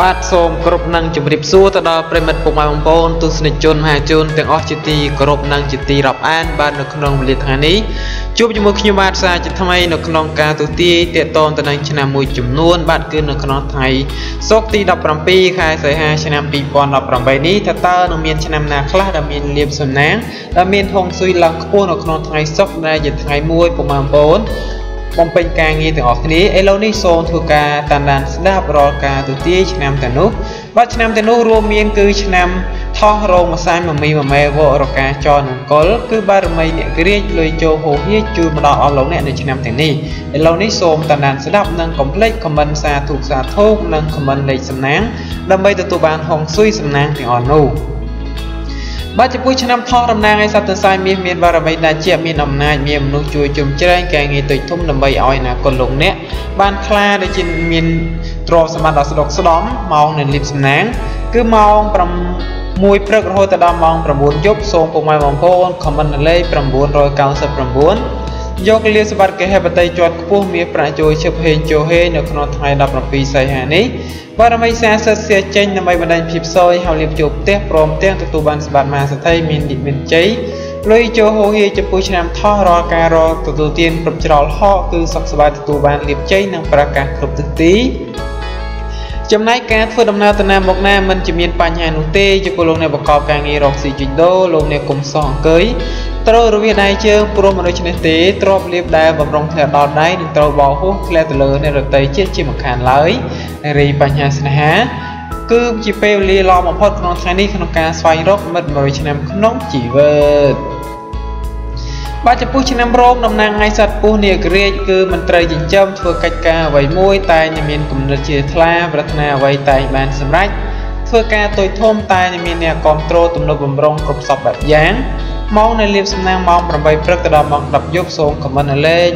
បាទសូមគោរពនិងជម្រាបសួរទៅដល់ប្រិមិត្តពុកម៉ែបងប្អូនទស្សនិកជនមហាជនទាំងអស់ជាទីគោរពនិងជាទីរាប់អាន បាទនៅក្នុងវេលាថ្ងៃនេះជួបជាមួយខ្ញុំបាទសាជាថ្មីនៅក្នុងការទូទាយតេតតទៅនឹងឆ្នាំមួយចំនួន បាទគឺនៅក្នុងថ្ងៃសុក្រទី17ខែសីហាឆ្នាំ2018នេះថាតើនឹងមានឆ្នាំណាខ្លះដែលមានលៀបសំណាងដែលមានហុងស៊ុយឡើងខ្ពស់នៅក្នុងថ្ងៃសុក្រដែលជាថ្ងៃមួយពុកម៉ែបងប្អូន បំពេញការងារទាំងអស់គ្នាឥឡូវនេះសូមធ្វើការតាមដានស្ដាប់រាល់ការទូទាយឆ្នាំទាំងនោះបាទឆ្នាំទាំងនោះរួមមានគឺឆ្នាំថោះរោងម្សាញ់មមីមមែវរកាចរនង្គលគឺបារមីអ្នកក្រៀកលុយចូលហូហៀជូនមកដល់អស់លោកអ្នកនៅឆ្នាំទាំងនេះឥឡូវនេះសូមតាមដានស្ដាប់និងកុំភ្លេចខមមិនសាធុសាធុនិងខមមិនលេខសំណាងដើម្បីទទួលបានហុងស៊ុយសំណាងទាំងអស់នោះ បាទចំពោះឆ្នាំថោះតំណាងឲ្យសត្វទន្សាយមាសមានបារមីដាជាមានអំណាចមានមនុស្សជួយជំជ្រែងការងារទុយធំដើម្បីឲ្យអនាគតលោកអ្នកបានខ្លាដូចជាមានទ្រព្យសម្បត្តិដ៏ស្ដុកស្ដំម៉ោងនៅលៀបសំណាង គឺម៉ោង6ព្រឹករហូតដល់ម៉ោង9យប់សូមពុកម៉ែបងប្អូនខមមិនលេខ999 យកលាសវត្តកេហបតីជាប់ខ្ពស់មានប្រាក់ជួយឈឹបហេងជោហេនៅក្នុងថ្ងៃ17សីហានេះបារមីសាសិទ្ធសៀចេញដើម្បីបណ្ដាញភាពសយហើយលៀបជួបផ្ទះព្រមទាំងទទួលបានសម្បត្តិមហាសទ្ធិមាននិមានជ័យលុយចូលហូហៀចំពោះឆ្នាំថោះរាល់ការរកទទួលទានគ្រប់ច្រល់ហកគឺសុខសប្បាយទទួលបានលៀបជ័យនិងប្រកាសគ្រប់ទិសទីចំណែកការធ្វើដំណើរទៅណាមកណាមិនជាមានបញ្ហានោះទេជគុលោកអ្នកប្រកបការងាររកស៊ីជីដូលោកអ្នកគុំសោះអង្គុយ ត្រូវរវាដៃជើងព្រមមនុស្សនេះទេទ្របលៀបដែលបំរុងធ្លាក់ដល់ដៃនឹងត្រូវបោហួសធ្លាក់ទៅលើអ្នករតីជាតិជាមិនខានឡើយរីបញ្ហាស្នេហាគឺជាពេលវេលាល្អបំផុតក្នុងថ្ងៃនេះក្នុងការស្វែងរកមិត្ត100ឆ្នាំក្នុងជីវិតបាទចំពោះឆ្នាំរោមតំណាងថ្ងៃសត្វពស់នាគរាជគឺមន្ត្រីចិញ្ចឹមធ្វើកិច្ចការអ្វីមួយតែមានគំនិតជាថ្លាប្រាថ្នាអ្វីតែបានសម្រេច ធ្វើការតូចធំតែមានអ្នកគ្រប់គ្រងទំនុកបំរុងគ្រប់សពបែបយ៉ាងម៉ោងនៅលៀបសំណាងម៉ោង8ព្រឹកទៅដល់ម៉ោង10យប់សូមខមមិនលេខ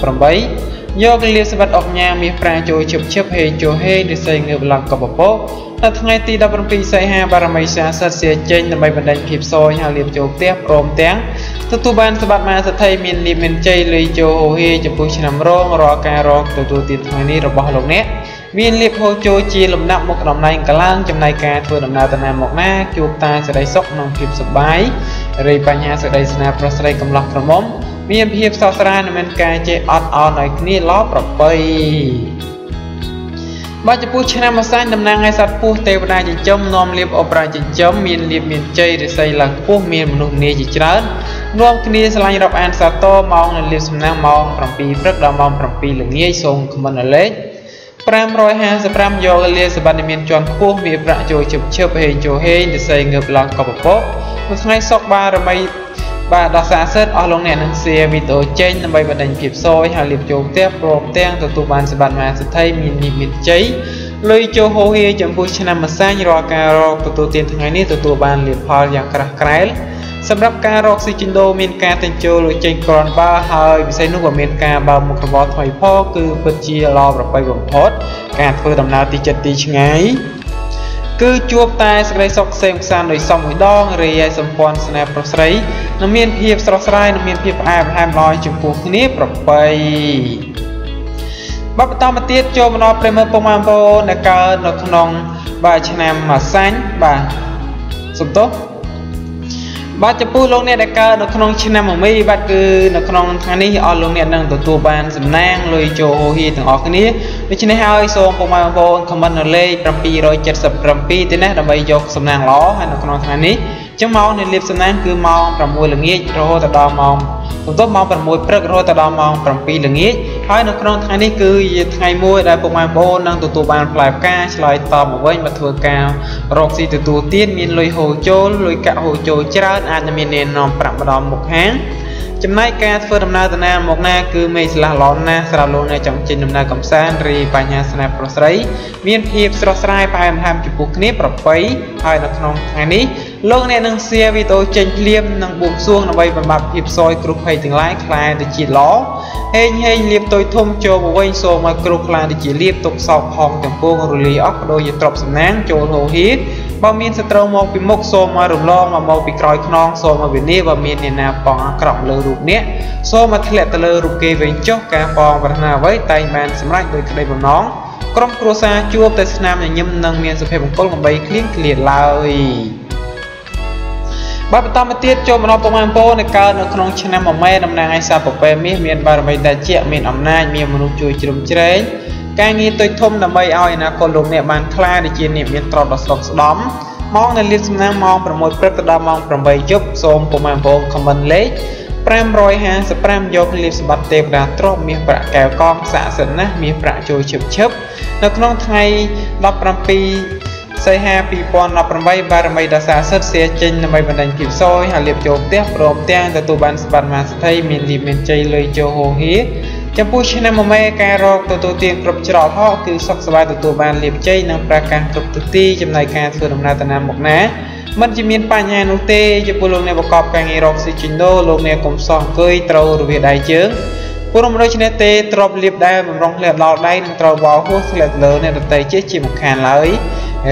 168យកលៀបសវត្តអុកញ៉ាមាសប្រាចូលជឹបជឹបហេជោហេនិស័យងើបឡើងកបពកនៅថ្ងៃទី17សីហាបារមីសាសិទ្ធសៀចេញដើម្បីបណ្ដេញភាពសោយហើយលៀបចូលផ្ទះព្រមទាំងទទួលបានសម្បត្តិមហាសទ្ធិមានលៀបមានជ័យលុយចូលហូហេចំពោះឆ្នាំរងរាល់ការរកទទួលទានថ្ងៃនេះរបស់លោកអ្នក មានលៀបហូចូលជាលំដាប់មុខតំណែងកឡើងចំណែកការធ្វើដំណើរទៅណាមកណាជួបតាសេរីសុខនិងភាពសុបាយរីបញ្ហាសេចក្តីស្នេហ៍ប្រុសស្រីកំឡោះក្រមុំមានភាពស្រស់ស្រាយនិងមានការចេះអត់អន់ឲ្យគ្នាល្អប្រពៃបាទចំពោះឆ្នាំម្សាញ់តំណាងឲ្យសត្វពស់ទេវតាចិញ្ចឹមនាំលៀបអបរាចិញ្ចឹមមានលៀបមានជ័យរិស័យឡើងខ្ពស់មានមនុស្សនាជាច្រើននាំគ្នាឆ្លាញ់រាប់អានសាតម៉ោងនៅលៀបសំណាងម៉ោង7ព្រឹកដល់ម៉ោង7ល្ងាចសូមខមមិនលេខ 555យកលាសបាត់មានជាន់ខ្ពស់មានប្រាក់ចូលជឹបជឹបហេងចូលហេងនិស័យងើបឡើងកបពកមួយថ្ងៃសុកបារមីបាទដោះសារសិទ្ធអស់លោកអ្នកនឹង share វីដេអូចេញដើម្បីបណ្ដេញភាពសោយហើយលៀបចូលផ្ទះព្រមទាំងទទួលបានសម្បត្តិមហាសិទ្ធិមាននិមិត្តជ័យលុយចូលហូហៀចំពោះឆ្នាំម្សាញ់រាល់ការរកទទួលទានថ្ងៃនេះទទួលបានលៀបផលយ៉ាងក្រាស់ក្រែល សម្រាប់ការរកស៊ីចិនដូមានការទិញចូលលុយចេញក្រាន់បើហើយពិសេសនោះក៏មានការបើមុខរបរថ្មីផងគឺពិតជាល្អប្រពៃបំផុត ការធ្វើដំណើរទីចិត្តទីឆ្ងាយគឺជួបតែសេចក្តីសុខសេមខ្សានដោយសំមួយដងរីឯសម្ព័ន្ធស្នេហ៍ប្រុសស្រីនឹងមានភាពស្រស់ស្រាយនិងមានភាពផ្អែមល្ហែមល្អចំពោះគ្នាប្រពៃបបបន្តមកទៀតចូលមកដល់ប្រិមត្តពុកម៉ែបងប្អូនដែលកើតនៅក្នុងបាទឆ្នាំអាសាញ់បាទសំទោស បាទចំពោះលោកអ្នកដែលកើតនៅក្នុងឆ្នាំមមីបាទគឺនៅក្នុងថ្ងៃនេះអស់លោកអ្នកនឹងទទួលបានសំណាងលុយចូលហូហៀទាំងអស់គ្នាដូច្នេះហើយសូមពុកម៉ែបងប្អូនខមមិននៅលេខ777ទេណាដើម្បីយកសំណាងល្អហើយនៅក្នុងថ្ងៃនេះចឹងម៉ោងនៃលៀបសំណាងគឺម៉ោង6ល្ងាចរហូតដល់ម៉ោង បន្ទាប់ម៉ោង6ព្រឹករហូតដល់ម៉ោង7ល្ងាចហើយនៅក្នុងថ្ងៃនេះគឺជាថ្ងៃមួយដែលពុកម៉ែបងប្អូននឹងទទួលបានផ្លែផ្កាឆ្លើយតបមកវិញមកធ្វើការរកស៊ីទទួលទានមានលុយហូរចូលលុយកាក់ហូរចូលច្រើនអាចនឹងមានអ្នកនាំប្រាក់ម្ដងមុខហាង ចំណែកការធ្វើដំណើរទៅណាមកណាគឺមេស្លាស់ឡនណាស្រាប់លោកអ្នកចង់ចេញដំណើរកំសាន្តរីបញ្ហាស្នេហ៍ប្រុសស្រី មានភាពស្រស់ស្រាយផ្អែមល្ហែមចំពោះគ្នាប្រពៃហើយនៅក្នុងថ្ងៃនេះលោកអ្នកនឹង share វីដេអូចេញភ្លាមនិងបួងសួងដើម្បីបំបត្តិភាពសោយគ្រោះភ័យទាំងឡាយខ្លាយទៅជាល្អហេងហេងលៀបទុយធំចូលមកវិញសូមឲ្យគ្រោះខ្លាយទៅជាលៀបទុកសោកផងទាំងពួងរលាយអស់បដូរជាទ្រព្យសំណាងចូលហូហៀ បើមានសត្រូវមកពីមុខសូមឲ្យរំលងមកមកពីក្រោយខ្នងសូមឲ្យវិនាបើមានអ្នកណាប៉ងអាក្រក់លើរូបអ្នកសូមឲ្យធ្លាក់ទៅលើរូបគេវិញចុះការប៉ងប្រាថ្នាអ្វីតែងបានសម្រេចដោយក្តីបំណងក្រុមគ្រួសារជួបតែស្នាមញញឹមនិងមានសុភមង្គលកំបីគ្លៀងគ្លាតឡើយបាទបន្តមកទៀតចូលមកដល់ពុកម៉ែបងប្អូននៅកើតនៅក្នុងឆ្នាំមួយម៉ែតំណាងឲ្យសាពពែមាសមានបារមីតាជាមានអំណាចមានមនុស្សជួយជ្រោមជ្រែង ការងារទុយធំដើម្បីឲ្យអនាគតលោកអ្នកបានខ្លាយទៅជាអ្នកមានទ្រព្យដ៏ស្ដុកស្ដំម៉ោងនៅលានសំណាងម៉ោង6ព្រឹកទៅដល់ម៉ោង8យប់សូមពុកម៉ែបងប្អូនខមមិនលេខ555យកលាភសម្បត្តិទេវតាទ្រព្យមាសប្រាក់កែវកងស័ក្តិសិទ្ធិណាស់មាសប្រាក់ចូលឈឹបឈឹបនៅក្នុងថ្ងៃ17សីហា2018បារមីដាសាសិទ្ធិសៀចេញដើម្បីបណ្ដាញភាពសយហើយលៀបចូលផ្ទះព្រមទាំងទទួលបានសម្បត្តិមហាស្ថិមានលីមានជ័យលុយចូលហូហៀ ចំពោះឆ្នាំមួយមេការរកទទួលទានគ្រប់ច្រកហោគឺសុខសប្បាយទទួលបានលៀបជ័យនិងប្រកាសគ្រប់ទិសទីចំណែកការធ្វើដំណើរទៅណាមកណាមិនជាមានបញ្ហានោះទេចំពោះលោកអ្នកប្រកបការងាររកស៊ីជីណូលោកអ្នកកុំសោះអង្គុយត្រូវរវាដៃជើងព្រមដូចនេះទេទ្របលៀបដែរបំរុងលាបដល់ដៃនឹងត្រូវបោហួសធ្លាក់លើអ្នកដតីជាជាមិនខានឡើយ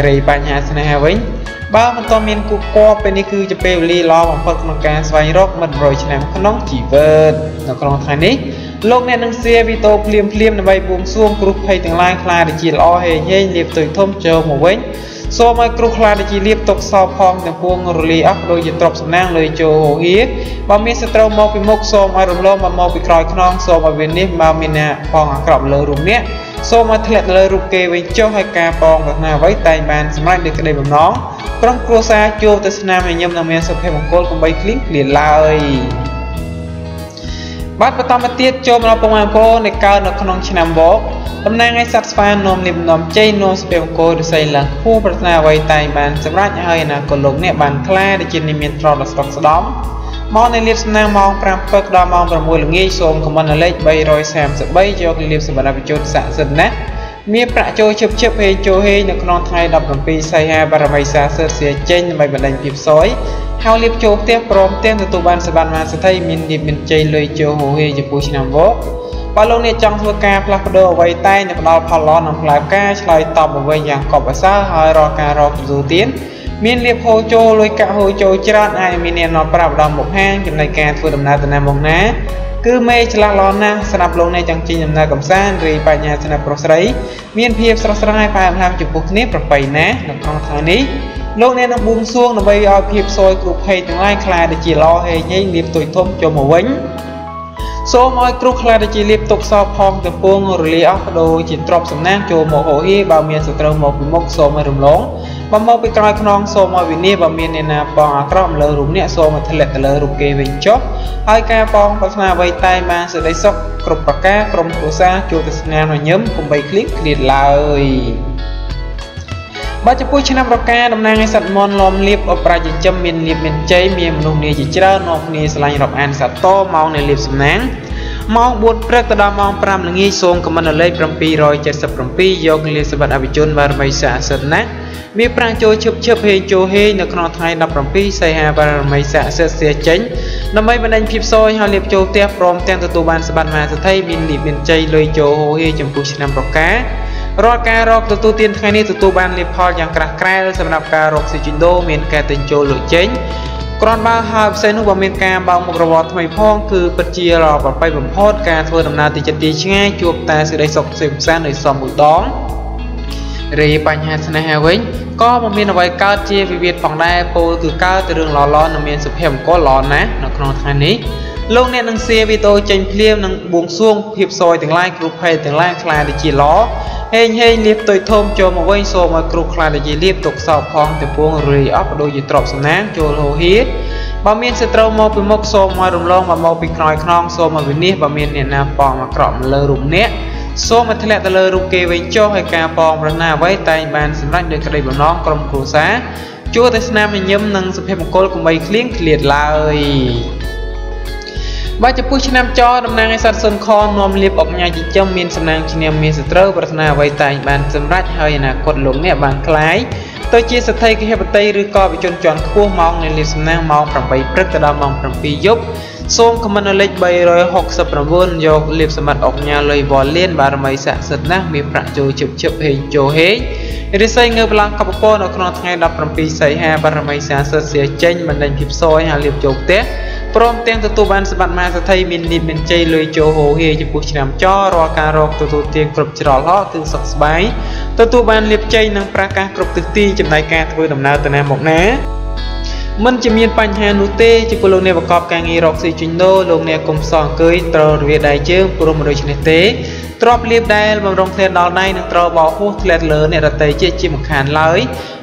រីបញ្ហាស្នេហាវិញបើមិនតមានគូគប់ពេលនេះគឺជាពេលវេលាល្អបំផុតក្នុងការស្វែងរកមិត្ត100ឆ្នាំក្នុងជីវិតនៅក្នុងថ្ងៃនេះ លោកអ្នកនឹងសៀវីតូភ្លាមភ្លាមដើម្បីបួងសួងគ្រោះភ័យទាំងឡាយខ្លាទៅជាល្អហេងហេងលៀបទុយធំចូលមកវិញសូមឲ្យគ្រោះខ្លាទៅជាលៀបទុកសោផងទាំងពួងរលាអស់ដោយជាទ្រព្យសំណាងលើចូលហូហៀបើមានសត្រូវមកពីមុខសូមឲ្យរំលងបើមកពីក្រោយខ្នងសូមឲ្យវានេះបើមានអ្នកផងអាក្រក់លើរូបអ្នកសូមឲ្យធ្លាក់ទៅលើរូបគេវិញចុះឲ្យការបងប្រាថ្នាអ្វីតែងបានសម្រេចដោយក្តីបំណងក្រុមគ្រួសារជួបទៅស្នាមញញឹមនិងមានសុភមង្គលកុំបីឃ្លៀងឃ្លានឡើយ បាទបន្តមកទៀតចូលមកដល់ពុកម៉ែបងប្អូននៃកើតនៅក្នុងឆ្នាំវកតំណាងឲ្យសត្វស្វានោមនិមនោមជ័យនោមស្ពាវអង្គររិស័យឡើងខ្ពស់ប្រាថ្នាអ្វីតែបានសម្រេចហើយអនាគតលោកអ្នកបានខ្លាដែលជានិមិត្តត្រដ៏ស្ដុកស្ដំមកនៅលៀបសំណាងម៉ោង5ព្រឹកដល់ម៉ោង6ល្ងាចសូមខមមិនលេខ333យកលៀបសម្រាប់បញ្ជូនស័ក្តិសិទ្ធិណាមានប្រាក់ចូលជឹបជឹបហេចូលហេនៅក្នុងថ្ងៃ17សីហាបារមីសាសិទ្ធសៀចេញដើម្បីបណ្ដេញភាពសោយ ហើយលៀបចូលផ្ទះព្រមទាំងទទួលបានសបានមហាសទ្ធិមានលៀបមានជ័យលុយចូលហូហេចំពោះឆ្នាំវកបើលោកអ្នកចង់ធ្វើការផ្លាស់ប្ដូរអ្វីតែនឹងផ្ដល់ផលល្អនិងផ្លែផ្កាឆ្លើយតបអ្វីយ៉ាងកប់អសើហើយរកការរកទទួលទានមានលៀបហូរចូលលុយកាក់ហូរចូលច្រើនអាចមានអ្នកនាំប្រាប់ដល់មុខហាងចំណែកការធ្វើដំណើរទៅណាមកណាគឺមេឆ្លាស់ល្អណាស់សម្រាប់លោកអ្នកចង់ជិញដំណើរកំសាន្តឬបញ្ញាស្នេហ៍ប្រុសស្រី មានភាពស្រស់ស្រាយផ្អែមល្ហែមចំពោះគ្នាប្របីណានៅក្នុងថ្ងៃនេះ លោកអ្នកនឹងបួងសួងដើម្បីឲ្យភាពសយគ្រប់ភ័យទាំងឡាយខ្លាយទៅជាល្អហេញែងលៀបទុយធំចូលមកវិញសូមឲ្យគ្រូខ្លាទៅជាលៀបទុកសោផងទៅពងរលាអស់បដូរជាទ្របសំណាងចូលមកហោហៀបើមានសត្រូវមកពីមុខសូមឲ្យរំលងបើមកពីក្រោយខ្នងសូមឲ្យវិនិច្ឆ័យបើមានអ្នកណាបងអាក្រក់លើរូបអ្នកសូមឲ្យធ្លាក់ទៅលើរូបគេវិញចុះហើយការបងប្រាថ្នាអ្វីតែបានសេចក្តីសុខគ្រប់ប្រការក្រុមគ្រួសារជួបទស្សនាញញឹមកុំបីឃ្លៀងឃ្លាតឡើយ បើចំពោះឆ្នាំរកាតំណាងឲ្យសត្វមន់លំលៀបអប្រាចិញ្ចឹមមានលៀបមានជ័យមានមនុស្សនាជាច្រើននាំគ្នាឆ្លាញ់រាប់អានសត្វតម៉ោងនៃលៀបសំណាងម៉ោង4ព្រឹកទៅដល់ម៉ោង5ល្ងាចសូមខមមិនលេខ777យកលាសវត្តអវិជនបារមីសាសិទ្ធណាមានប្រាំងចូលឈឹបឈឹបហេងចូលហេងនៅក្នុងថ្ងៃ17សីហាបារមីសាសិទ្ធសៀចេញដើម្បីបណ្ដេញភាពសោយហើយលៀបចូលផ្ទះព្រមទាំងទទួលបានសម្បត្តិមហាសទ្ធិមានលៀបមានជ័យលុយចូលហូហេចំពោះឆ្នាំប្រកា រាល់ការរកទទួលទានថ្ងៃនេះទទួលបានលទ្ធផលយ៉ាងក្រាស់ក្រែលសម្រាប់ការរកស៊ីជីដូមានការទិញចូលលក់ចេញគ្រាន់បើហើយផ្សេងនោះបើមានការបើកមុខរបរថ្មីផងគឺពិតជារប្របីបំផុតការធ្វើដំណើរទីចិត្តទីឆ្ងាយជួបតែសេចក្តីសុខសេចក្តីសានដោយសមមួយដងរីបញ្ហាស្នេហាវិញក៏មិនមានអ្វីកើតជាវិវាទផងដែរពោលគឺកើតទៅរឿងល្អៗនិងមានសុភមង្គលល្អណាស់នៅក្នុងថ្ងៃនេះ លោកអ្នកនឹងសៀវីតូចេញភ្លាមនិងបួងសួងភាពសយទាំងឡាយគ្រប់ភេទទាំងឡាយខ្លាទៅជាល្អហេងហេងលៀបទុយធំចូលមកវិញសូមឲ្យគ្រប់ខ្លាទៅជាលៀបទុកសោកផងទៅពួងរីអស់បដូរជាទ្របសំណាងចូលហោហៀបើមានសត្រូវមកពីមុខសូមឲ្យរំលងមកមកពីក្រោយខ្នងសូមឲ្យវិនិច្ឆ័យបើមានអ្នកណាប៉ងអាក្រក់មកលើរូបអ្នកសូមឲ្យធ្លាក់ទៅលើរូបគេវិញចុះឲ្យការប៉ងប្រណាអ្វីតែងបានសម្រេចដោយក្តីបំណងក្រុមគ្រួសារជួតែស្នាមញញឹមនិងសុភមង្គលកុំបីឃ្លៀងឃ្លាតឡើយ បើចំពោះឆ្នាំចតំណាងឲ្យសត្វសុនខនាំលៀបអុកញ៉ាចិញ្ចឹមមានសំណាងឈ្នាមមានសត្រូវប្រាថ្នាអ្វីតែងបានសម្រេចហើយអនាគតលោកអ្នកបានคล้ายទៅជាសទ្ធិគហបតីឬក៏វិជនជាន់ខ្ពស់ម៉ោងនៃលៀបសំណាងម៉ោង8ព្រឹកទៅដល់ម៉ោង7យប់សូមខមមិនលេខ369យកលៀបសម្បត្តិអុកញ៉ាលុយវ៉លៀនបារមីស័ក្តិសិទ្ធណាស់មានប្រាក់ចូលជឹបជឹបហេងចូលហេងរិស័យងើបឡើងកបពនៅក្នុងថ្ងៃ17សីហាបារមីសាសិទ្ធសៀចេញបណ្ដេញភាពសយហើយលៀបចូលផ្ទះ ព្រមទាំងទទួលបានសម្បត្តិមហាសទ្ធិមាននិតមានជ័យលុយជោហូហេចំពោះឆ្នាំចរាល់ការរកទទួលទានគ្រប់ច្រឡោគឺសុខស្បាយទទួលបានលៀបជ័យនិងប្រកាសគ្រប់ទិសទីចំណែកការធ្វើដំណើរទៅណាមកណាមិនជាមានបញ្ហានោះទេចំពោះលោកអ្នកប្រកបការងាររកស៊ីជញ្ញោលោកអ្នកកុំសងអង្គើយត្រូវរវាដៃជើងព្រមដូចនេះទេទ្របលៀបដែលបំរុងធ្លាក់ដល់ដៃនឹងត្រូវបោហួសធ្លាក់លើអ្នករតីជាជាមិនខានឡើយ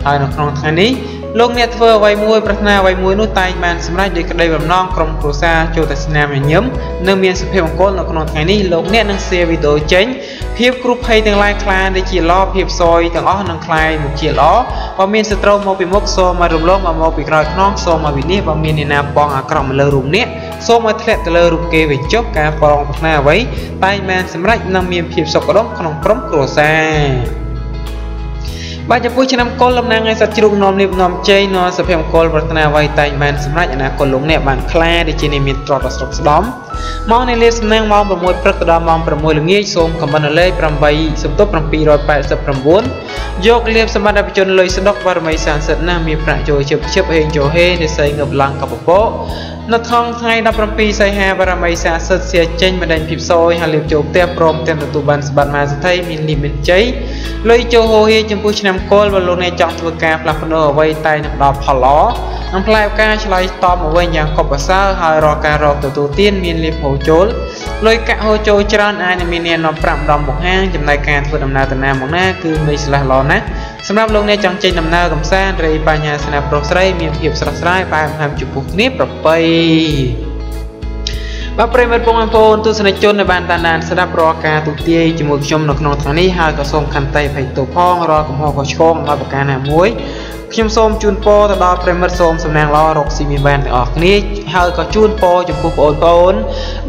ហើយនៅក្នុងថ្ងៃនេះ លោកអ្នកធ្វើអ្វីមួយប្រាថ្នាអ្វីមួយនោះតែងបានសម្រេចដោយក្តីបំណងក្រុមគ្រួសារចូលតែស្នាមញញឹមនិងមានសុភមង្គលនៅក្នុងថ្ងៃនេះលោកអ្នកនឹង share វីដេអូចេញភាពគ្រោះភ័យទាំងឡាយខ្លានេះជាល្អភាពសយទាំងអស់នឹងខ្លាយមកជាល្អបើមានសត្រូវមកពីមុខសូមមករំលងមកពីក្រោយខ្នងសូមមកវិនិច្ឆ័យបើមានអ្នកណាបងអាក្រក់មកលើរូបអ្នកសូមឲ្យធ្លាក់ទៅលើរូបគេវិញចុះការប្រងប្រាថ្នាអ្វីតែងបានសម្រេចនិងមានភាពសុខដុមក្នុងក្រុមគ្រួសារ បាទចំពោះឆ្នាំកុលតំណាងឲ្យសត្វជ្រូកនាំលៀបនាំជ័យនាំសុភមង្គលប្រាថ្នាអ្វីតែងបានសម្រេចអនាគតលោកអ្នកបានខ្លាដែលជានិមិត្តទ្រព្យដ៏ស្រុកស្ដំម៉ោងនៃលាសំណាងម៉ោង6ព្រឹកទៅដល់ម៉ោង6ល្ងាចសូមខមមិនលេខ8សំទប់789យកលៀបសម្បត្តិអភិជនលុយស្ដុកបារមី30ណាមានប្រាក់ចូលជិបជិបហេងចូលហេនិស័យងឹបឡើងកបពកនៅថងថ្ងៃ17សីហាបារមីសាសិទ្ធសៀចេញបណ្ដេញភិបសយហើយលៀបចូលផ្ទះព្រមទាំងទទួលបានសម្បត្តិមហាសទ្ធិមានលីមានជ័យ លុយចូលហូហៀចំពោះឆ្នាំកុលបើលោកអ្នកចង់ធ្វើការផ្លាស់ប្ដូរអ្វីតែនឹងដល់ផលល្អនឹងផ្លែផ្កាឆ្លើយតបមកវិញយ៉ាងកុបប្រសើរហើយរកការរកទទួលទានមានលៀបហូចូលលុយកាក់ហូចូលច្រើនអាចនឹងមានអ្នកនាំ5ដងមកហាងចំណែកការធ្វើដំណើរទៅណាមកណាគឺមិនឆ្លាស់ល្អណាស់សម្រាប់លោកអ្នកចង់ចេញដំណើរកំសាន្តរីបញ្ញាស្នាប្រុសស្រីមានភាពស្រស់ស្រាយបែបហាមចំពោះគ្នាប្រពៃ បាទប្រិមត្តបងប្អូនទស្សនិកជនដែលបានតាមដានស្ដាប់រាល់ការទូទាយជាមួយខ្ញុំនៅក្នុងថ្ងៃនេះហើយក៏សូមខន្តីអភ័យទោសផងរាល់កំហុសខុសឆ្គងដោយប្រការណាមួយខ្ញុំសូមជូនពរទៅដល់ប្រិមិត្តសូមសំណាងល្អរកស៊ីមានបានទាំងអស់គ្នាហើយក៏ជូនពរចំពោះបងប្អូន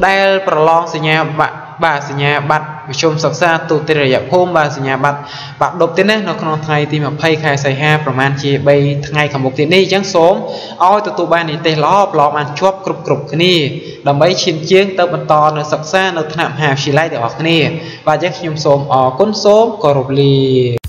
ដែលប្រឡងសញ្ញាបាក់ បាទសញ្ញាបត្រមជ្ឈមសិក្សាទូតិរយៈភូមិបាទសញ្ញាបត្របាក់ដប់ទៀតណានៅក្នុងថ្ងៃទី20ខែសីហាប្រហែលជា3ថ្ងៃខាងមុខទៀតនេះអញ្ចឹងសូមឲ្យទទួលបាននិទេសល្អប្រឡងបានជាប់គ្រប់គ្រប់គ្នាដើម្បីឈានជើងទៅបន្តនៅសិក្សានៅថ្នាក់មហាវិទ្យាល័យទាំងអស់គ្នាបាទអញ្ចឹងខ្ញុំសូមអរគុណសូមគោរពលា